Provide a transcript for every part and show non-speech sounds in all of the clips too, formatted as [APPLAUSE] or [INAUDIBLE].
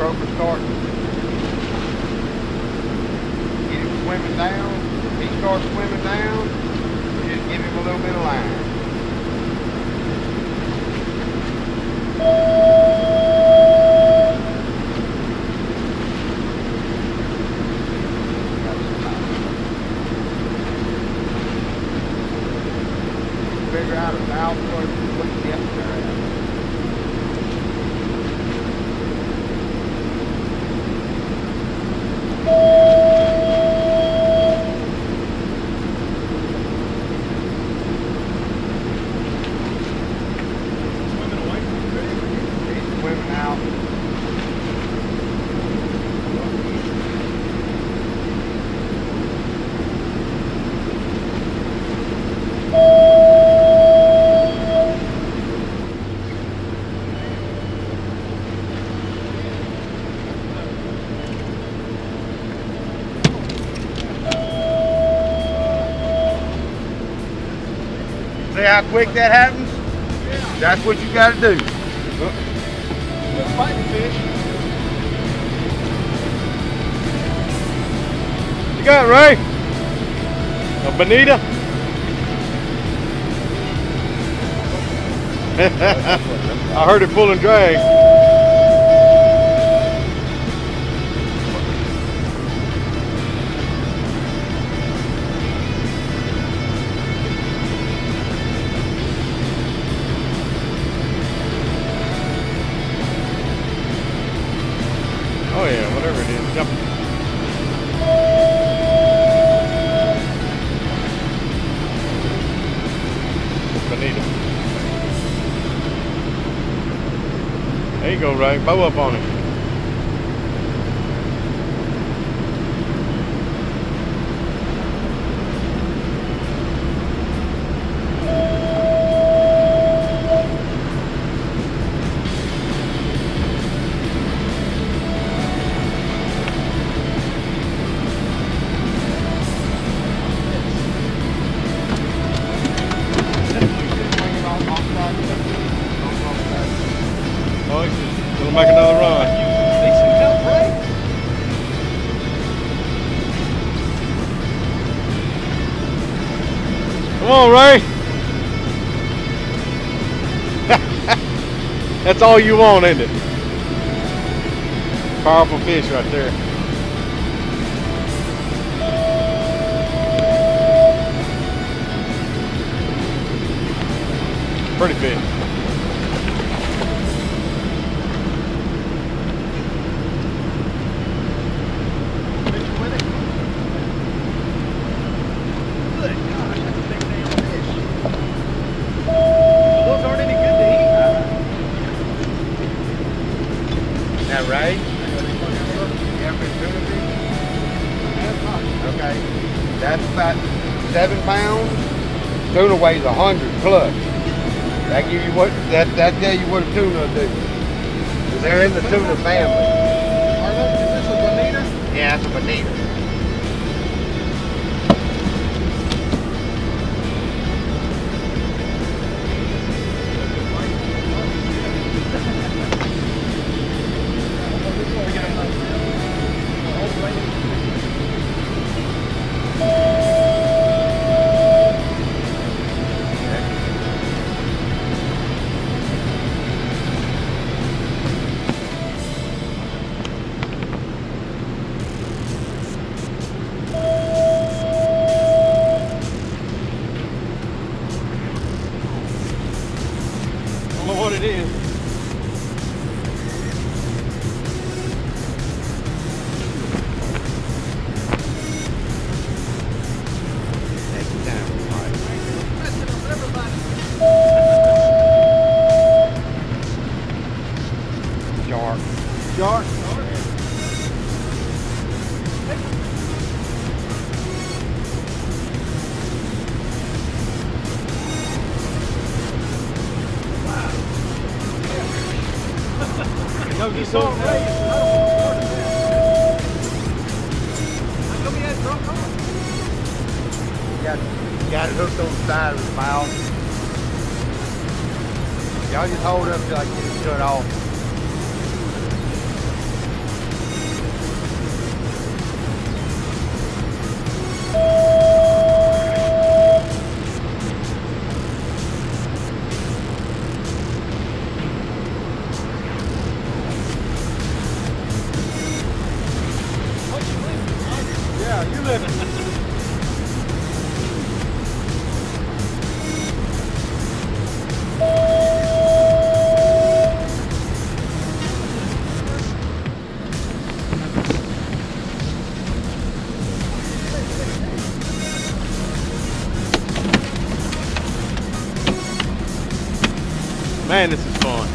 croaker starts, get him swimming down. If he starts swimming down, you just give him a little bit of line. Figure out about what, what depth they're at. Swimming away from the creek. He's swimming out. See how quick that happens? That's what you gotta do. Just fighting fish. You got Ray? A bonita? [LAUGHS] I heard it pull and drag. There you go, right? Bow up on it. Make another run. Come on, Ray. [LAUGHS] That's all you want, isn't it? Powerful fish right there. Pretty fish. Tuna weighs a hundred plus. That give you what that that tell you what a tuna do. They're in the tuna family. Are those, is this a bonita? Yeah, it's a bonita. Got, got hooked on the side of his mouth. Y'all just hold up till I get it shut off. Man, this is fun.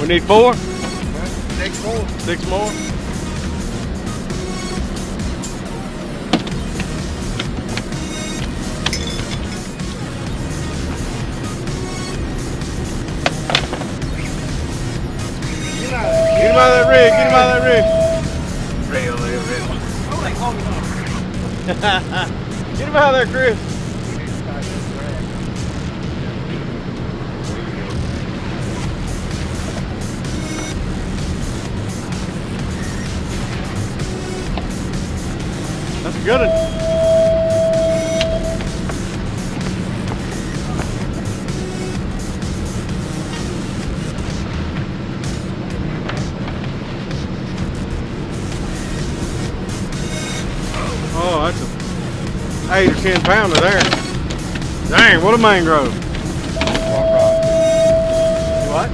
We need four? Six more. Six more? Get him out of that rig, get him out of that rig. Get him out of there, Chris. That's a good one. Eight or ten pounder there. Dang, what a mangrove. What?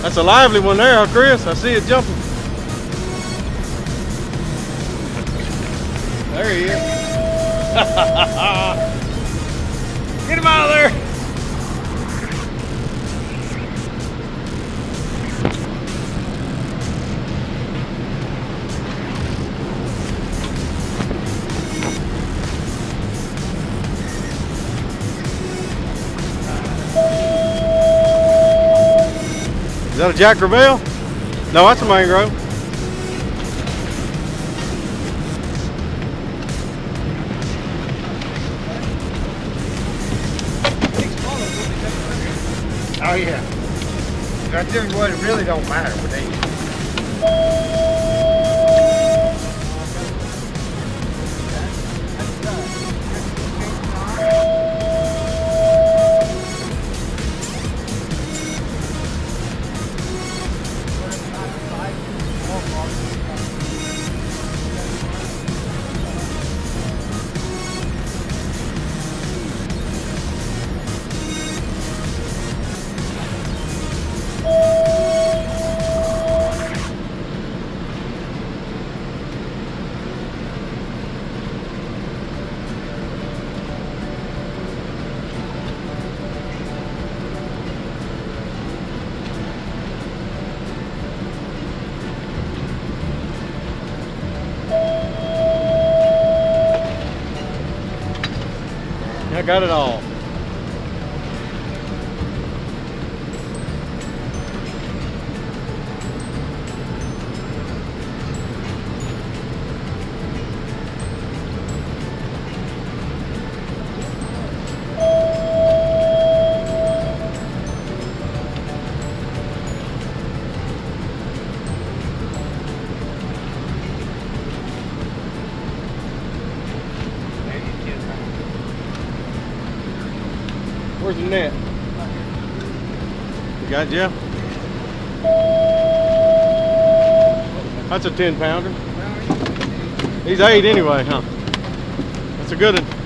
That's a lively one there, Chris. I see it jumping. There he is. [LAUGHS] Get him out of there. Is that a Jack Crevalle? No, that's a mangrove. Oh yeah. I tell you what, it really don't matter with these. I got it all. Where's the net? You got it, Jeff? That's a 10 pounder. He's eight anyway, huh? That's a good one.